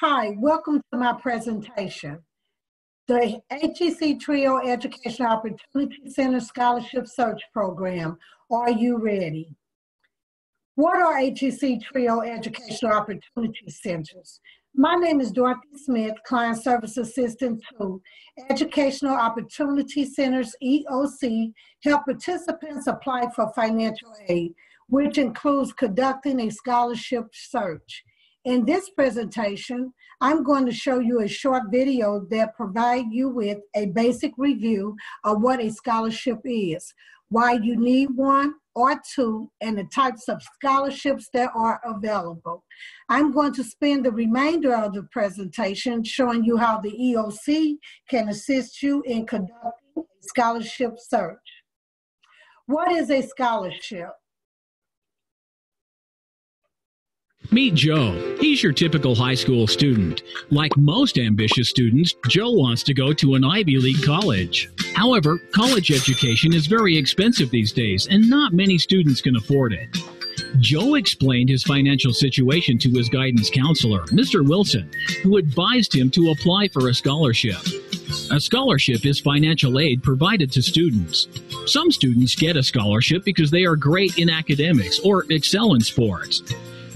Hi, welcome to my presentation. The HEC TRIO Educational Opportunity Center Scholarship Search Program. Are you ready? What are HEC TRIO Educational Opportunity Centers? My name is Dorothy Smith, Client Service Assistant to Educational Opportunity Centers, EOC, help participants apply for financial aid, which includes conducting a scholarship search. In this presentation, I'm going to show you a short video that provide you with a basic review of what a scholarship is, why you need one or two, and the types of scholarships that are available. I'm going to spend the remainder of the presentation showing you how the EOC can assist you in conducting a scholarship search. What is a scholarship? Meet Joe. He's your typical high school student. Like most ambitious students, Joe wants to go to an Ivy League college. However, college education is very expensive these days, and not many students can afford it. Joe explained his financial situation to his guidance counselor, Mr. Wilson, who advised him to apply for a scholarship. A scholarship is financial aid provided to students. Some students get a scholarship because they are great in academics or excel in sports.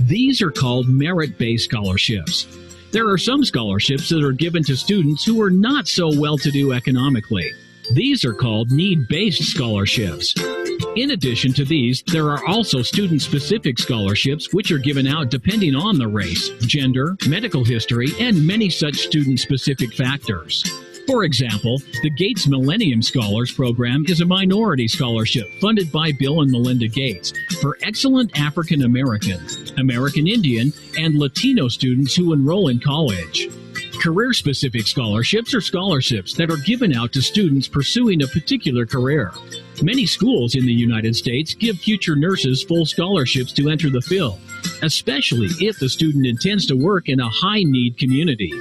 These are called merit based scholarships. There are some scholarships that are given to students who are not so well to do economically. These are called need based scholarships. In addition to these, there are also student specific scholarships which are given out depending on the race, gender, medical history, and many such student specific factors. For example, the Gates Millennium Scholars Program is a minority scholarship funded by Bill and Melinda Gates for excellent African American, American Indian, and Latino students who enroll in college. Career specific scholarships are scholarships that are given out to students pursuing a particular career. Many schools in the United States give future nurses full scholarships to enter the field, especially if the student intends to work in a high need community.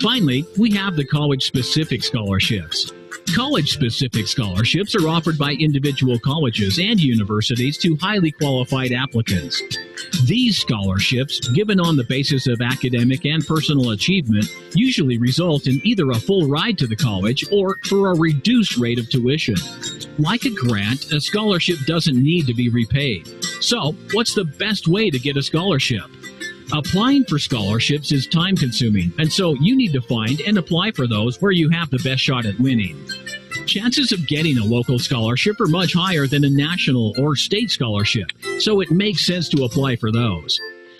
Finally, we have the college specific scholarships. College specific scholarships are offered by individual colleges and universities to highly qualified applicants. These scholarships, given on the basis of academic and personal achievement, usually result in either a full ride to the college or for a reduced rate of tuition. Like a grant, a scholarship doesn't need to be repaid. So, what's the best way to get a scholarship? Applying for scholarships is time consuming, and so you need to find and apply for those where you have the best shot at winning. Chances of getting a local scholarship are much higher than a national or state scholarship, so it makes sense to apply for those.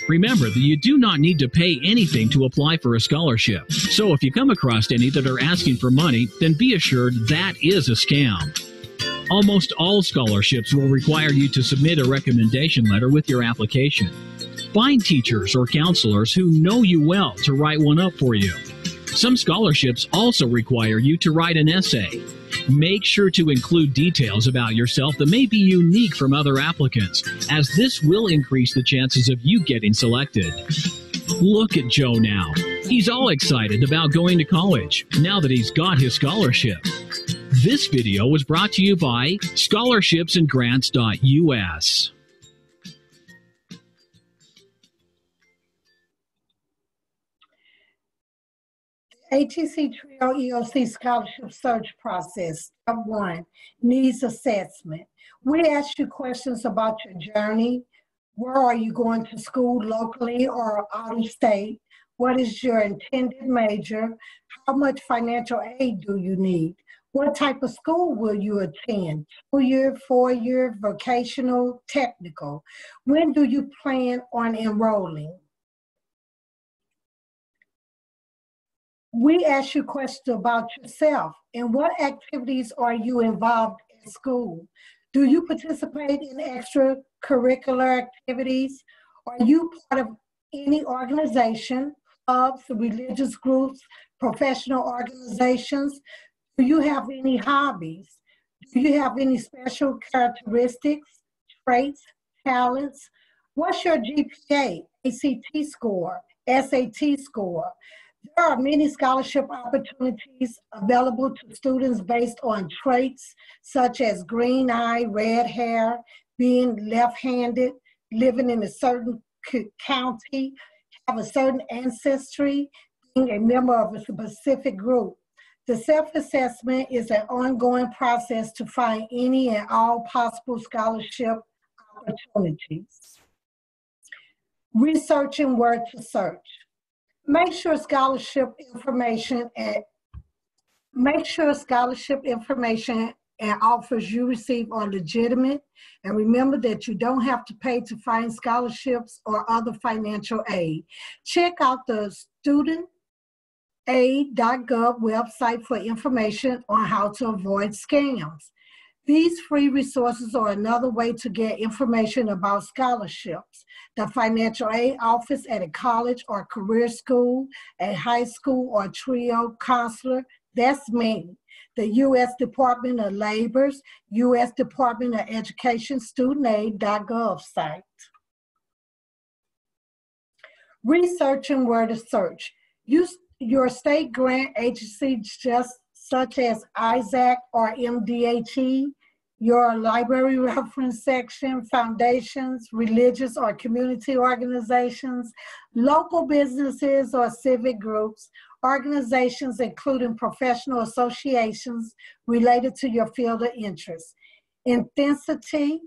Remember that you do not need to pay anything to apply for a scholarship, so if you come across any that are asking for money, then be assured that is a scam. Almost all scholarships will require you to submit a recommendation letter with your application. Find teachers or counselors who know you well to write one up for you. Some scholarships also require you to write an essay. Make sure to include details about yourself that may be unique from other applicants, as this will increase the chances of you getting selected. Look at Joe now. He's all excited about going to college now that he's got his scholarship. This video was brought to you by scholarshipsandgrants.us. HEC TRIO EOC scholarship search process. Step one, needs assessment. We ask you questions about your journey. Where are you going to school locally or out of state? What is your intended major? How much financial aid do you need? What type of school will you attend? Two year, four year, vocational, technical? When do you plan on enrolling? We ask you questions about yourself and what activities are you involved in school? Do you participate in extracurricular activities? Are you part of any organization, clubs, religious groups, professional organizations? Do you have any hobbies? Do you have any special characteristics, traits, talents? What's your GPA, ACT score, SAT score? There are many scholarship opportunities available to students based on traits such as green eye, red hair, being left handed, living in a certain county, have a certain ancestry, being a member of a specific group. The self-assessment is an ongoing process to find any and all possible scholarship opportunities. Researching where to search. Make sure scholarship information at make sure scholarship information and offers you receive are legitimate. And remember that you don't have to pay to find scholarships or other financial aid. Check out the student aid.gov website for information on how to avoid scams. These free resources are another way to get information about scholarships. The financial aid office at a college or career school, a high school or TRIO counselor, that's me the U.S. Department of Labor's U.S. Department of Education StudentAid.gov site. Researching where to search. Use your state grant agency just such as ISAC or MDHE, your library reference section, foundations, religious or community organizations, local businesses or civic groups, organizations including professional associations related to your field of interest, intensity,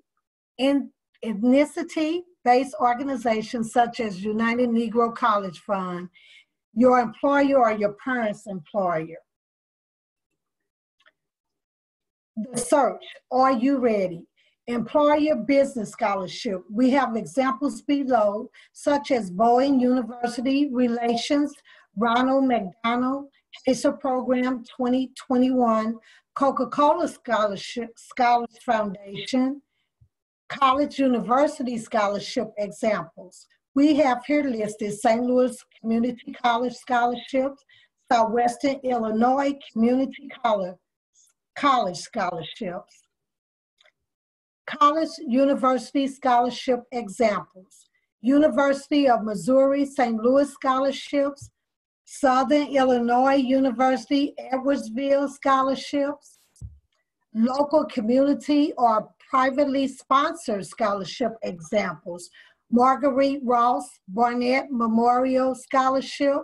in, ethnicity-based organizations such as United Negro College Fund, your employer or your parent's employer. The search, are you ready? Employer Business Scholarship. We have examples below, such as Boeing University Relations Ronald McDonald HACER Program 2021, Coca-Cola Scholarship Scholars Foundation, College University Scholarship examples. We have here listed St. Louis Community College Scholarships, Southwestern Illinois Community College, College Scholarships, College University Scholarship examples, University of Missouri St. Louis Scholarships, Southern Illinois University Edwardsville scholarships, local community or privately sponsored scholarship examples, Marguerite Ross Barnett Memorial Scholarship,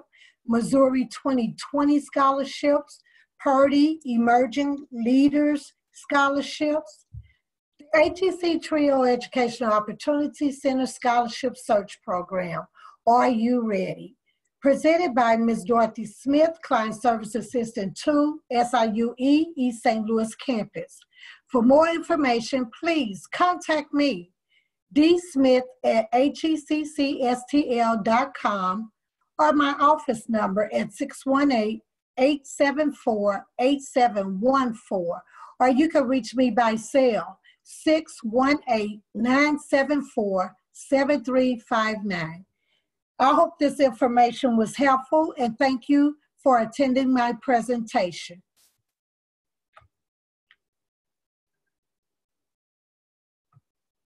Missouri 2020 scholarships, Purdy Emerging Leaders scholarships, the HEC TRIO Educational Opportunity Center Scholarship Search Program. Are you ready? presented by Ms. Dorothy Smith, Client Service Assistant 2, SIUE, East St. Louis Campus. For more information, please contact me, dsmith at hecstl.com or my office number at 618-874-8714, or you can reach me by cell, 618-974-7359. I hope this information was helpful and thank you for attending my presentation.